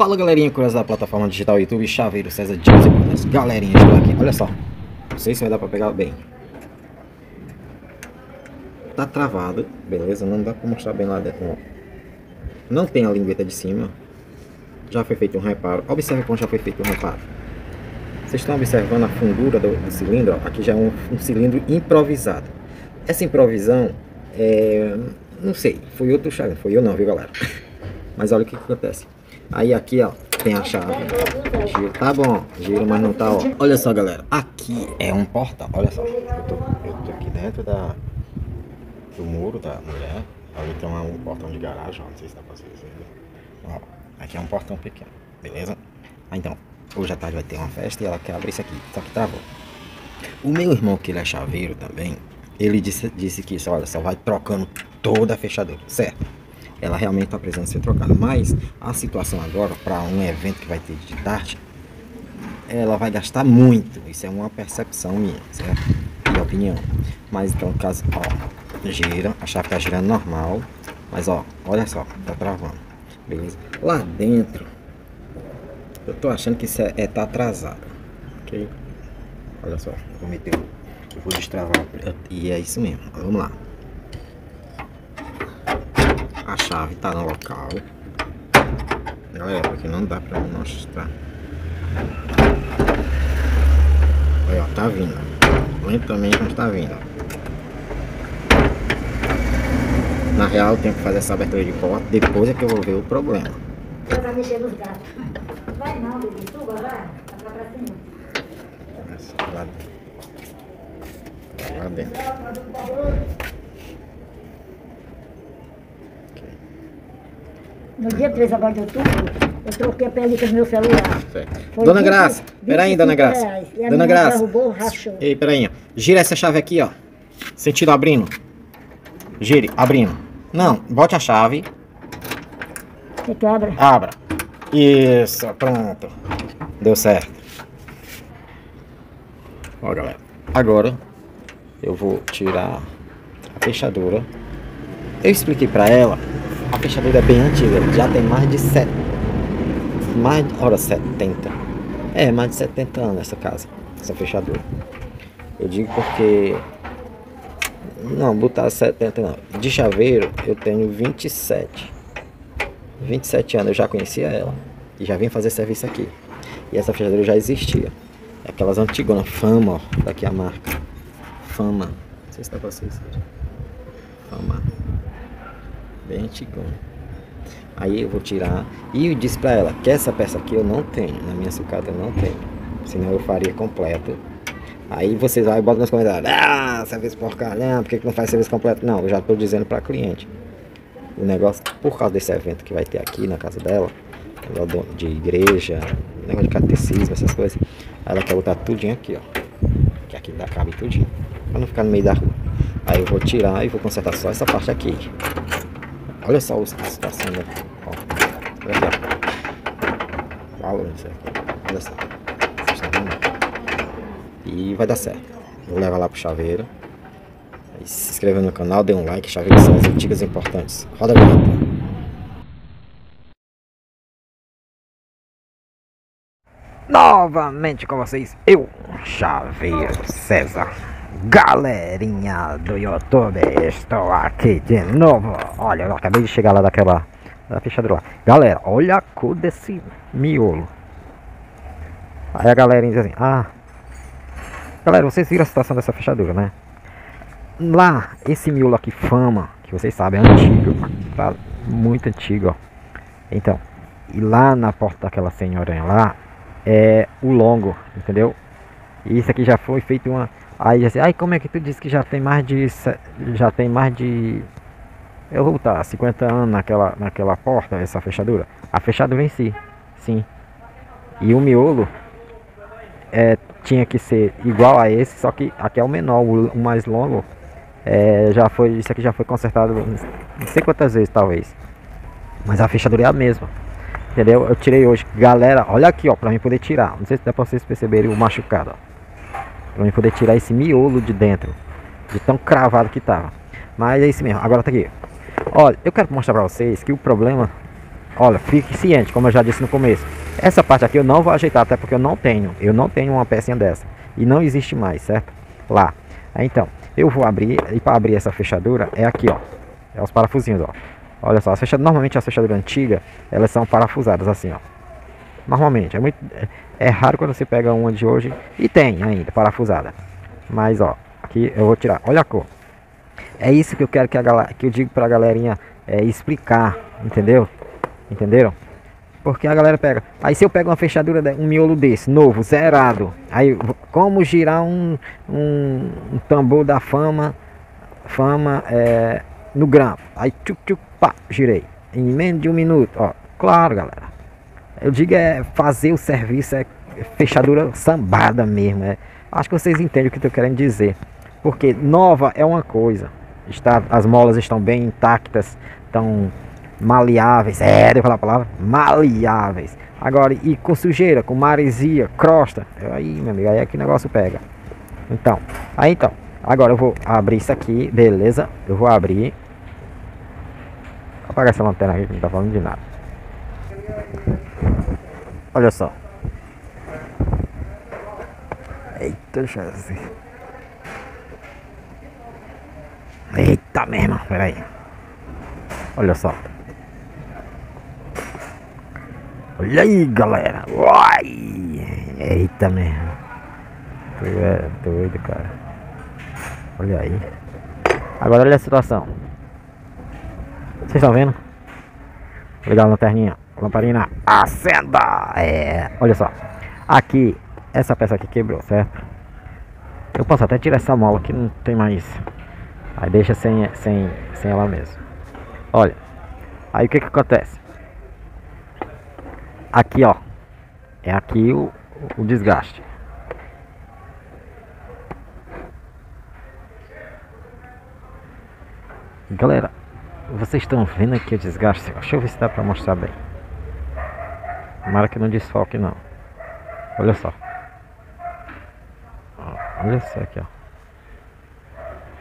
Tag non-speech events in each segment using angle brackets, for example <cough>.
Fala galerinha, curiosa da plataforma digital YouTube, Chaveiro César Dicas Importantes. Galerinha, estou aqui, olha só. Não sei se vai dar pra pegar bem. Tá travado, beleza? Não dá pra mostrar bem lá dentro. Não, não tem a lingueta de cima. Já foi feito um reparo. Observe como já foi feito um reparo. Vocês estão observando a fundura do, do cilindro? Ó, aqui já é um, um cilindro improvisado. Essa improvisão, é, não sei, foi outro chave, foi eu não, viu galera? <laughs> Mas olha o que, que acontece. Aí aqui, ó, tem a chave. Giro, tá bom, giro, mas não tá, ó. Olha só, galera, aqui é um portão. Olha só, eu tô, eu tô aqui dentro da, do muro da mulher. Ali tem um, um portão de garagem, ó, não sei se dá pra vocês verem. Ó, aqui é um portão pequeno, beleza? Ah, então, hoje à tarde vai ter uma festa e ela quer abrir isso aqui, só que travou. O meu irmão, que ele é chaveiro também, ele disse, disse que isso, olha, só vai trocando toda a fechadura, certo? Ela realmente está precisando ser trocada. Mas a situação agora, para um evento que vai ter de tarde, ela vai gastar muito. Isso é uma percepção minha, certo? Minha opinião. Mas então, caso, ó, gira, a chave está girando normal. Mas ó, olha só, tá travando. Beleza? Lá dentro, eu tô achando que isso é, é tá atrasado. Ok? Olha só, vou meter, eu vou destravar. E é isso mesmo. Vamos lá a chave está no local. Galera, porque não dá para mostrar. Olha, ó, tá vindo. Lentamente, mas tá vindo. Na real, eu tenho que fazer essa abertura de porta. Depois é que eu vou ver o problema. Ela tá mexendo nos gatos. Vai não, bebê. Suba, vai. Vai pra cima. Lá, lá dentro. No dia 3 agora de outubro, eu troquei a película do meu celular. Foi dona Graça, peraí, dona Graça. Dona Graça. Derrubou, rachou. Ei, peraí. Gira essa chave aqui, ó. Sentido abrindo. Gire, abrindo. Não, bote a chave. Você que abre? Abra. Isso, pronto. Deu certo. Ó, galera. Agora eu vou tirar a fechadura. Eu expliquei pra ela a fechadura é bem antiga, já tem mais de 7. Mais de. Ora, 70. É, mais de 70 anos essa casa, essa fechadura. Eu digo porque. Não, botar 70 não. De chaveiro eu tenho 27. 27 anos eu já conhecia ela. E já vim fazer serviço aqui. E essa fechadura já existia. É aquelas antigas, Fama, ó. Daqui a marca. Fama. Não sei se dá pra vocês. Fama bem antigão. Aí eu vou tirar. E disse pra ela que essa peça aqui eu não tenho. Na minha sucata eu não tenho. Senão eu faria completo. Aí vocês vão e botam nos comentários. Ah, serviço porcalhão, por que, que não faz serviço completo? Não, eu já estou dizendo pra cliente. O negócio, por causa desse evento que vai ter aqui na casa dela, de igreja, negócio de catecismo, essas coisas, ela quer botar tudinho aqui, ó. Que aqui dá cabe tudinho. Pra não ficar no meio da rua. Aí eu vou tirar e vou consertar só essa parte aqui. Olha só a situação daqui. Ó. Olha só. Isso aqui. Olha só. E vai dar certo. Vou levar lá pro chaveiro. E se inscreva no canal, dê um like. Chaveiro são as antigas importantes. Roda a vinheta. Novamente com vocês, eu, Chaveiro César. Galerinha do YouTube, estou aqui de novo. Olha, eu acabei de chegar lá daquela da fechadura lá. Galera, olha a cor desse miolo. Aí a galerinha diz assim: Ah, galera, vocês viram a situação dessa fechadura, né? Lá, esse miolo aqui, fama, que vocês sabem, é antigo, tá muito antigo, ó. Então, e lá na porta daquela senhorinha lá, é o longo, entendeu? E isso aqui já foi feito uma Aí assim, ai como é que tu disse que já tem mais de já tem mais de eu vou botar 50 anos naquela naquela porta, essa fechadura. A fechadura em si, sim. E o miolo é, tinha que ser igual a esse, só que aqui é o menor, o, o mais longo. É, já foi, isso aqui já foi consertado não sei quantas vezes talvez. Mas a fechadura é a mesma. Entendeu? Eu tirei hoje. Galera, olha aqui, ó, pra mim poder tirar. Não sei se dá pra vocês perceberem o machucado, ó. Pra mim poder tirar esse miolo de dentro. De tão cravado que tava. Mas é isso mesmo. Agora tá aqui. Olha, eu quero mostrar pra vocês que o problema olha, fique ciente, como eu já disse no começo. Essa parte aqui eu não vou ajeitar, até porque eu não tenho. Eu não tenho uma pecinha dessa. E não existe mais, certo? Lá. Então, eu vou abrir, e para abrir essa fechadura, é aqui, ó. É os parafusinhos, ó. Olha só, as fechaduras, normalmente as fechaduras antigas, elas são parafusadas assim, ó. Normalmente, é muito é, é raro quando você pega uma de hoje e tem ainda parafusada. Mas ó, aqui eu vou tirar. Olha a cor. É isso que eu quero que a galera, que eu digo pra galerinha é, explicar, entendeu? Entenderam? Porque a galera pega. Aí se eu pego uma fechadura, um miolo desse, novo, zerado. Aí como girar um, um, um tambor da fama, fama é, no grampo. Aí tchuc, tchuc, pá, girei. Em menos de um minuto, ó. Claro, galera. Eu digo é fazer o serviço, é fechadura sambada mesmo. É. Acho que vocês entendem o que estou querendo dizer. Porque nova é uma coisa. Está, as molas estão bem intactas, estão maleáveis. É, de falar a palavra? Maleáveis. Agora, e com sujeira, com maresia, crosta. Aí, meu amigo, aí é que o negócio pega. Então, aí então. Agora eu vou abrir isso aqui, beleza? Eu vou abrir. Vou apagar essa lanterna aqui que não tá falando de nada. Olha só. Eita, Jesus. Eita mesmo, peraí. Olha só. Olha aí, galera. Uai. Eita mesmo. Tu é doido, cara. Olha aí. Agora olha a situação. Vocês estão vendo? Legal a lanterninha. Lamparina, acenda! É, olha só. Aqui, essa peça aqui quebrou, certo? Eu posso até tirar essa mola que não tem mais. Aí deixa sem, sem, sem ela mesmo. Olha. Aí o que que acontece? Aqui, ó. É aqui o, o desgaste. Galera, vocês estão vendo aqui o desgaste? Deixa eu ver se dá pra mostrar bem. Tomara que não desfoque não. Olha só. Olha só aqui, ó.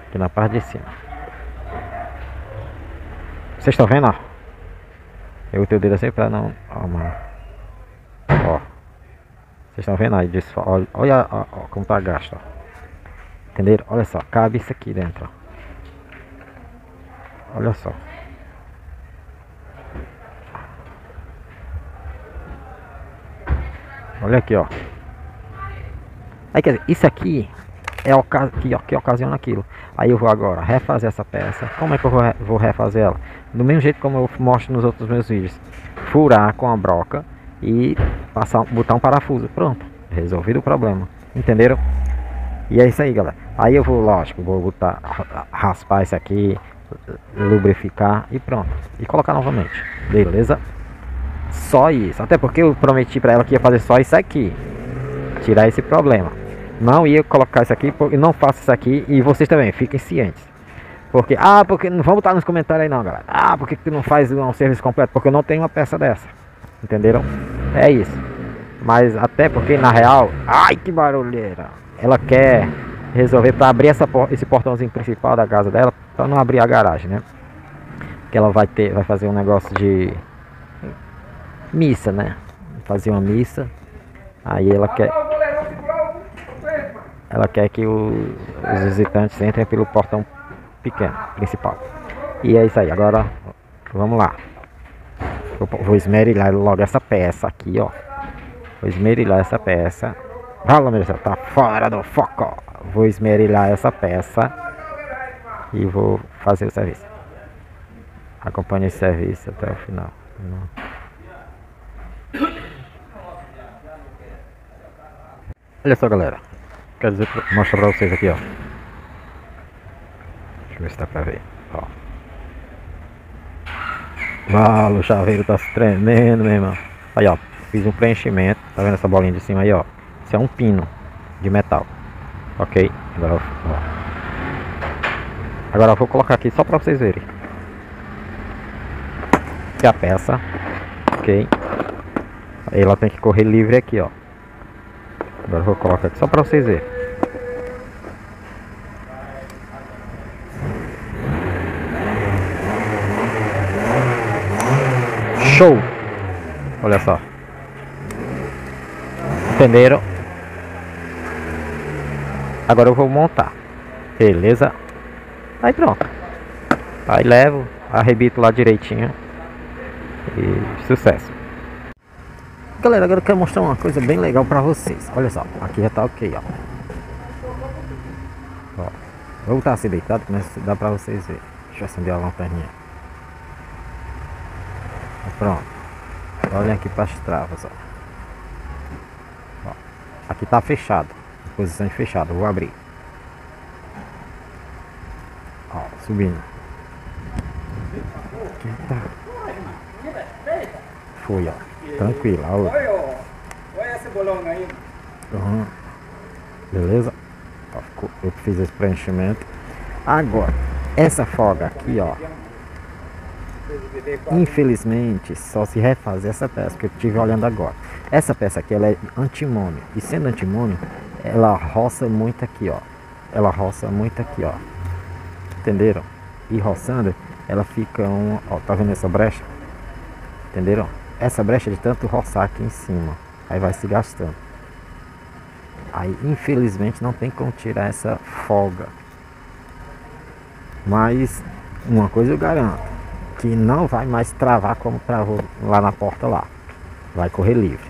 Aqui na parte de cima. Vocês estão vendo, ó? Eu botei o dedo assim pra não... Ó, mano. Ó. Vocês estão vendo aí? Desfoque. Olha, olha ó, ó, como tá gasto, ó. Entenderam? Olha só. Cabe isso aqui dentro, ó. Olha só. Olha aqui, ó. Aí, quer dizer, isso aqui é o que, que ocasiona aquilo. Aí eu vou agora refazer essa peça. Como é que eu vou, vou refazer ela? Do mesmo jeito como eu mostro nos outros meus vídeos. Furar com a broca e passar, botar um parafuso. Pronto. Resolvido o problema. Entenderam? E é isso aí, galera. Aí eu vou, lógico, vou botar, raspar isso aqui, lubrificar e pronto. E colocar novamente. Beleza? Só isso. Até porque eu prometi para ela que ia fazer só isso aqui. Tirar esse problema. Não ia colocar isso aqui, não faço isso aqui. E vocês também, fiquem cientes. Porque, ah, porque não vamos botar nos comentários aí não, galera. Ah, porque tu não faz um serviço completo? Porque eu não tenho uma peça dessa. Entenderam? É isso. Mas até porque na real, ai que barulheira. Ela quer resolver para abrir essa, esse portãozinho principal da casa dela, para não abrir a garagem, né? Que ela vai ter, vai fazer um negócio de missa, né? Fazer uma missa. Aí ela quer. Ela quer que o, os visitantes entrem pelo portão pequeno, principal. E é isso aí. Agora vamos lá. Eu vou esmerilhar logo essa peça aqui, ó. Vou esmerilhar essa peça. Fala, meu tá fora do foco. Vou esmerilhar essa peça e vou fazer o serviço. Acompanhe esse serviço até o final. Olha só galera, quer dizer, mostrar pra vocês aqui ó. Deixa eu ver se dá pra ver, ó. Ah, o chaveiro tá se tremendo, meu irmão. Aí ó, fiz um preenchimento, tá vendo essa bolinha de cima aí ó? Isso é um pino de metal, ok? Agora, ó. Agora eu vou colocar aqui só pra vocês verem. Aqui a peça, ok? Ela tem que correr livre aqui, ó. Agora vou colocar aqui só para vocês verem. Show! Olha só. Entenderam? Agora eu vou montar. Beleza? Aí pronto. Aí levo, arrebito lá direitinho. E sucesso. Galera, agora eu quero mostrar uma coisa bem legal pra vocês. Olha só, aqui já tá ok, ó. ó vou estar assim deitado, mas dá pra vocês verem. Deixa eu acender a lanterninha. Pronto. Olhem aqui para as travas, ó. ó. Aqui tá fechado. Posição de fechado. Vou abrir. Ó, subindo. Tá. Foi, ó. Tranquilo. Ó. Olha esse bolão aí. Uhum. Beleza? Ó, eu fiz esse preenchimento. Agora, essa folga aqui, ó. Infelizmente, só se refazer essa peça que eu estive olhando agora. Essa peça aqui, ela é antimônio. E sendo antimônio, ela roça muito aqui, ó. Ela roça muito aqui, ó. Entenderam? E roçando, ela fica um... Ó, tá vendo essa brecha? Entenderam? Essa brecha de tanto roçar aqui em cima. Aí vai se gastando. Aí, infelizmente, não tem como tirar essa folga. Mas, uma coisa eu garanto que não vai mais travar como travou lá na porta lá. Vai correr livre.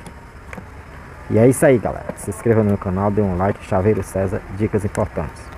E é isso aí, galera. Se inscreva no meu canal, dê um like, Chaveiro César, dicas importantes.